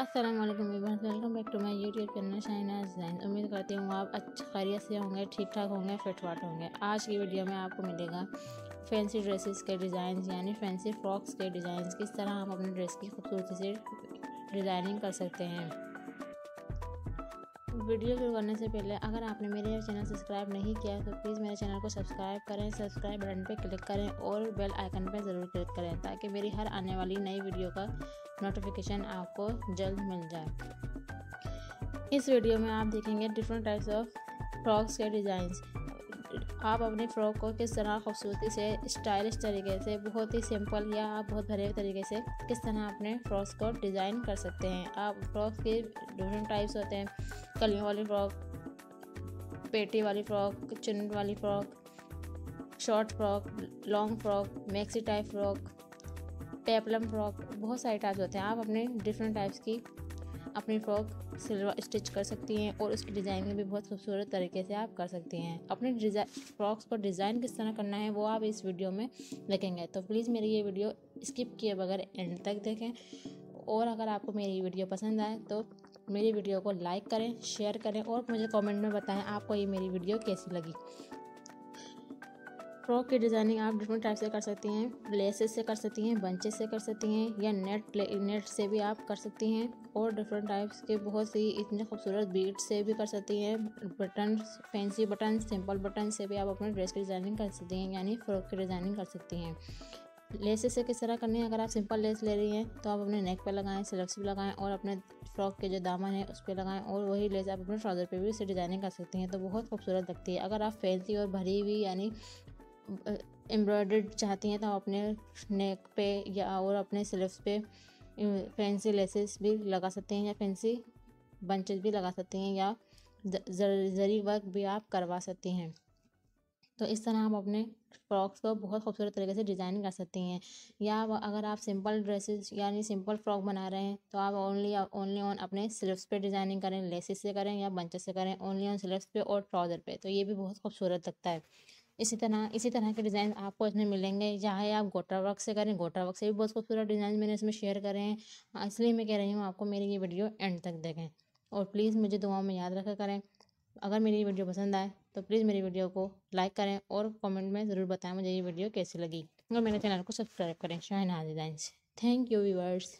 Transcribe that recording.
अस्सलाम वालेकुम back to my YouTube channel Shaina Jain उम्मीद करती हूँ आप अच्छे खैरियत से होंगे ठीक ठाक होंगे फिट फाट होंगे। आज की वीडियो में आपको मिलेगा फैंसी ड्रेसेस के डिज़ाइन यानी फैंसी फ्रॉक्स के डिज़ाइन किस तरह हम अपने ड्रेस की खूबसूरती से डिज़ाइनिंग कर सकते हैं? वीडियो शुरू करने से पहले अगर आपने मेरे चैनल सब्सक्राइब नहीं किया तो प्लीज़ मेरे चैनल को सब्सक्राइब करें, सब्सक्राइब बटन पर क्लिक करें और बेल आइकन पर ज़रूर क्लिक करें ताकि मेरी हर आने वाली नई वीडियो का नोटिफिकेशन आपको जल्द मिल जाए। इस वीडियो में आप देखेंगे डिफरेंट टाइप्स ऑफ़ फ्रॉक्स के डिज़ाइंस आप अपने फ़्रॉक को किस तरह खूबसूरती से स्टाइलिश तरीके से, बहुत ही सिंपल या आप बहुत भरे तरीके से किस तरह अपने फ्रॉक्स को डिज़ाइन कर सकते हैं? आप फ्रॉक्स के डिफरेंट टाइप्स होते हैं। कलियों वाली फ़्रॉक, पेटी वाली फ़्रॉक, चुन वाली frock, short frock, long frock maxi type frock peplum frock, बहुत सारे टाइप्स होते हैं। आप अपने डिफरेंट टाइप्स की अपनी फ्रॉक सिलवा स्टिच कर सकती हैं और उसकी डिज़ाइनिंग भी बहुत खूबसूरत तरीके से आप कर सकती हैं। अपने फ्रॉक्स को डिज़ाइन किस तरह करना है वो आप इस वीडियो में देखेंगे। तो प्लीज़ मेरी ये वीडियो स्किप किए बगैर एंड तक देखें और अगर आपको मेरी वीडियो पसंद आए तो मेरी वीडियो को लाइक करें, शेयर करें और मुझे कमेंट में बताएँ आपको ये मेरी वीडियो कैसी लगी। फ्रॉक की डिज़ाइनिंग आप डिफरेंट टाइप से कर सकती हैं लेसेस से कर सकती हैं बंचेस से कर सकती हैं, या नेट नेट से भी आप कर सकती हैं, और डिफरेंट टाइप्स के बहुत सी इतने खूबसूरत बीट से भी कर सकती हैं button fancy button simple button से भी आप अपने ड्रेस की डिज़ाइनिंग कर सकती हैं, यानी फ्रॉक की डिज़ाइनिंग कर सकती हैं। लेसेस से किस तरह करनी है? अगर आप सिंपल लेस ले रही हैं तो आप अपने नेक पर लगाएँ स्लक्स भी लगाएँ, और अपने फ्रॉक के जो दामन है, उस पर लगाएँ, और वही लेस आप अपने ट्राउज़र पे भी इसे डिज़ाइनिंग कर सकती हैं तो बहुत खूबसूरत लगती है। अगर आप फैंसी और भरी हुई, यानी एम्ब्रॉयडर्ड चाहती हैं तो आप अपने नेक पे या और अपने स्लीव्स पे फैंसी लेसेस भी लगा सकते हैं या फैंसी बंचेस भी लगा सकते हैं या जरी वर्क भी आप करवा सकती हैं। तो इस तरह आप अपने फ्रॉक्स को बहुत खूबसूरत तरीके से डिज़ाइन कर सकती हैं। या अगर आप सिंपल ड्रेसेस यानी सिंपल फ्रॉक बना रहे हैं तो आप ओनली ओनली ऑन अपने स्लीव्स पे डिज़ाइनिंग करें लेसेस से करें या बंचेस से करें ओनली ऑन स्लीव्स पे और ट्राउज़र पे। तो ये भी बहुत खूबसूरत लगता है। इसी तरह इसी तरह के डिज़ाइन आपको इसमें मिलेंगे। चाहे आप गोटा वर्क से करें गोटा वर्क से भी बहुत खूबसूरत डिज़ाइन मैंने इसमें शेयर करे हैं। हाँ, इसलिए मैं कह रही हूँ आपको मेरी ये वीडियो एंड तक देखें। और प्लीज़ मुझे दुआओं में याद रखा करें। अगर मेरी ये वीडियो पसंद आए तो प्लीज़ मेरी वीडियो को लाइक करें और कमेंट में ज़रूर बताएँ मुझे ये वीडियो कैसी लगी। और मेरे चैनल को सब्सक्राइब करें। Shahna design thank you viewers